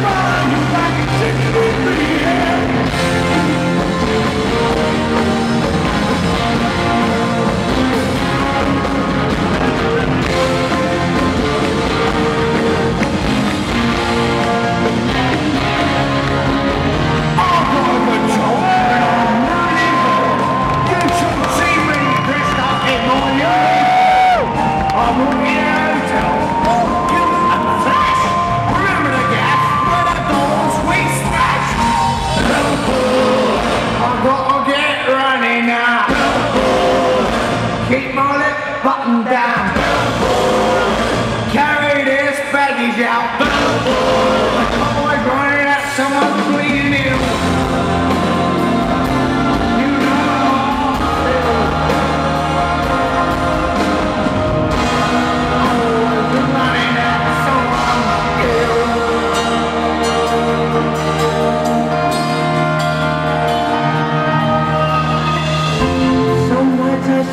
Fire! Keep my lip button down. Carry this baggage out. The boy's running at someone's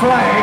flag.